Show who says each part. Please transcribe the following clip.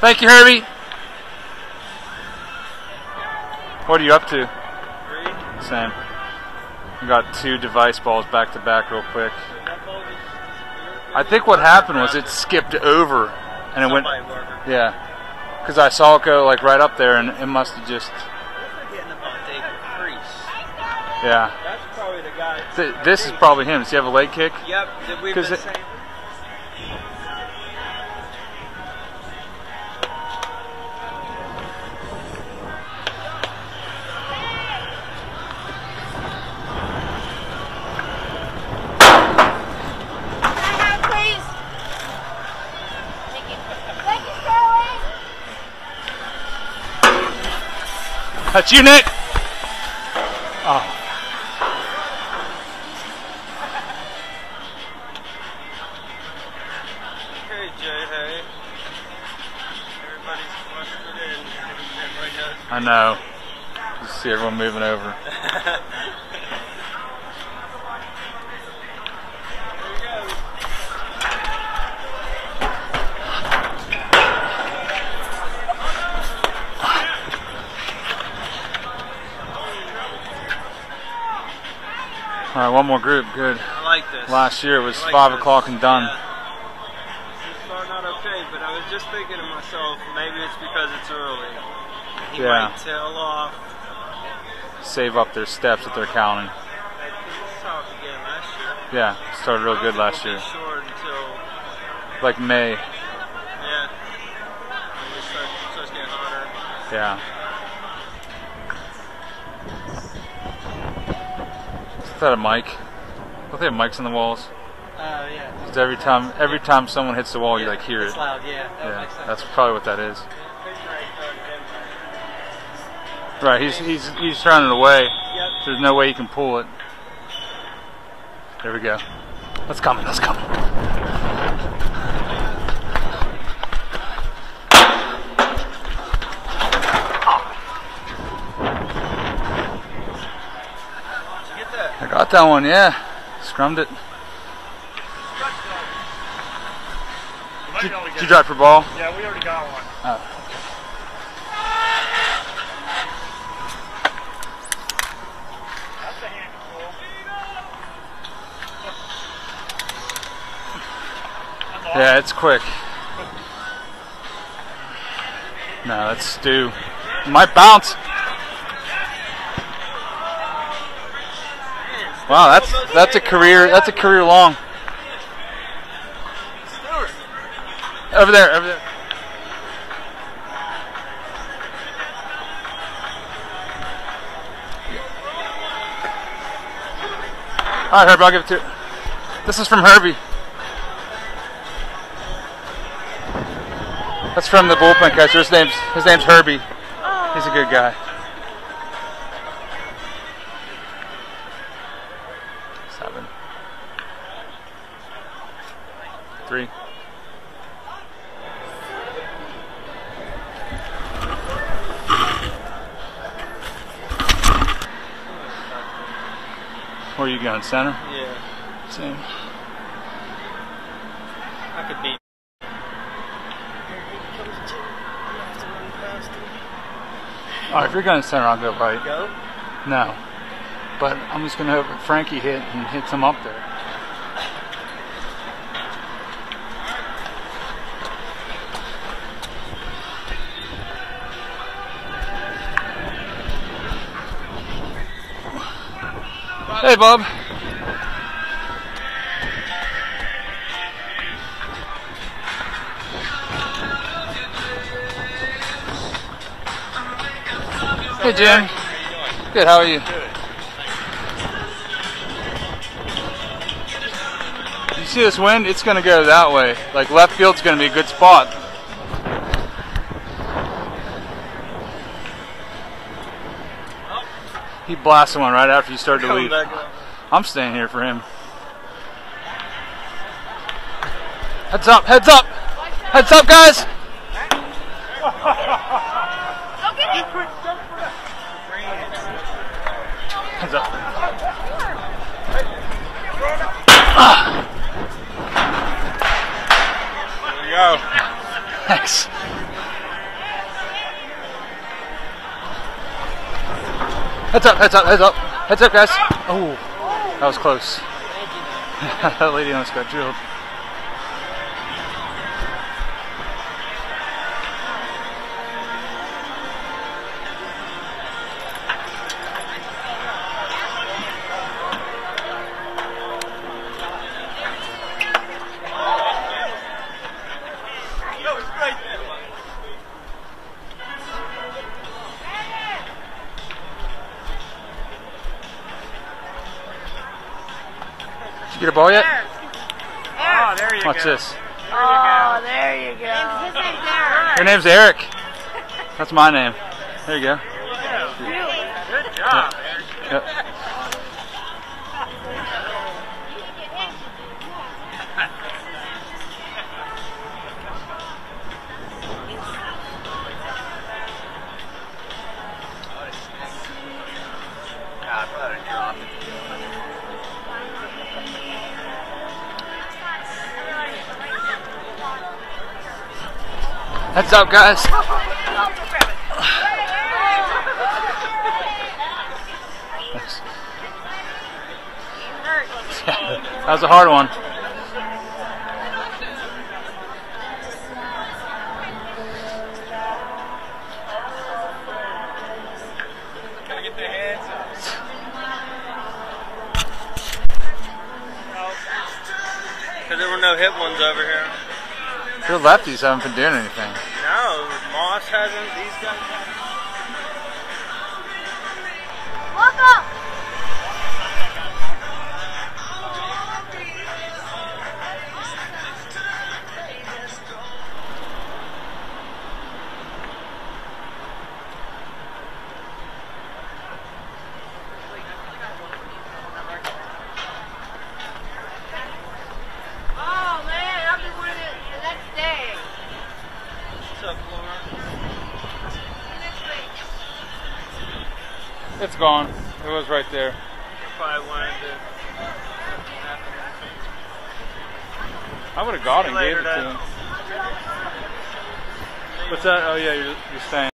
Speaker 1: Thank you, Herbie. What are you up to?
Speaker 2: Three.
Speaker 1: Same. We got two device balls back to back real quick.
Speaker 2: That ball just-
Speaker 1: I think what happened was it skipped over and it went. Yeah. Because I saw it go like right up there and it must have just.
Speaker 2: They're getting them on David Freese.
Speaker 1: Yeah.
Speaker 2: That's probably the guy.
Speaker 1: This is probably him. Does he have a leg kick?
Speaker 2: Yep. Did
Speaker 1: That's you, Nick. Oh.
Speaker 2: Hey, Jay. Hey. Everybody's clustered in. Everybody.
Speaker 1: I know. Just see everyone moving over. All right, one more group. Good.
Speaker 2: I like this.
Speaker 1: Last year it was
Speaker 2: like
Speaker 1: five o'clock and done.
Speaker 2: Yeah. This starting out okay, but I was just thinking to myself, maybe it's because it's early. He
Speaker 1: Yeah.
Speaker 2: might tail off.
Speaker 1: Save up their steps that they're counting.
Speaker 2: I think it's soft again last year.
Speaker 1: Yeah, started real good last year.
Speaker 2: Short until
Speaker 1: Like May.
Speaker 2: yeah, when it starts, starts getting hotter.
Speaker 1: Yeah. Is that a mic? Don't they have mics on the walls?
Speaker 2: Oh yeah.
Speaker 1: every time, every time someone hits the wall, you like hear
Speaker 2: it's
Speaker 1: it.
Speaker 2: loud. Yeah. That
Speaker 1: Yeah, that's probably what that is.
Speaker 2: Right
Speaker 1: Right, he's he's he's turning it away.
Speaker 2: Yep.
Speaker 1: There's no way you can pull it. There we go. That's coming. That's coming.
Speaker 2: Did you get that?
Speaker 1: I got that one. Yeah, scrummed it. Did, did you drive for ball?
Speaker 3: Yeah, we already got one.
Speaker 1: Oh.
Speaker 3: That's a handful. That's
Speaker 1: Yeah, it's quick. No, that's Stu. Might bounce. Wow, that's that's a career. That's a career long. Over there, over there. All right, Herbie, I'll give it to you. This is from Herbie. That's from the bullpen catcher. His name's his name's Herbie. He's a good guy. Three. Where are you going, center?
Speaker 2: Yeah.
Speaker 1: Same.
Speaker 2: I could beat.
Speaker 1: All right, if you're going center, I'll go right.
Speaker 2: Go.
Speaker 1: No. But I'm just going to hope Frankie hit and hits him up there. Hey, Bob. Hey, Jim. Good, how are you? You see this wind? It's going to go that way. Like left field's going to be a good spot. He blasted one right after you started to leave. I'm staying here for him. Heads up, heads up! Heads up, guys!
Speaker 4: Go get it.
Speaker 1: Heads up.
Speaker 2: There we go.
Speaker 1: Thanks. Heads up, heads up, heads up. Heads up, guys. Oh, that was close. that lady almost got drilled. You get a ball yet?
Speaker 3: Oh, there you
Speaker 1: Watch
Speaker 3: go.
Speaker 1: this.
Speaker 4: Oh, there you go. His name's Eric.
Speaker 1: Your name's Eric. That's my name. There you go.
Speaker 3: Good job, Eric.
Speaker 1: Yep. Heads up, guys. that was a hard one.
Speaker 2: Gotta get their hands up. Because there were no hit ones over here.
Speaker 1: Your lefties haven't been doing anything.
Speaker 2: Moss hasn't. These guys haven't.
Speaker 4: Walk
Speaker 1: It's gone. It was right there.
Speaker 2: Probably wanted to.
Speaker 1: I would have got it and gave it to him. What's that? Oh yeah, you're, you're staying.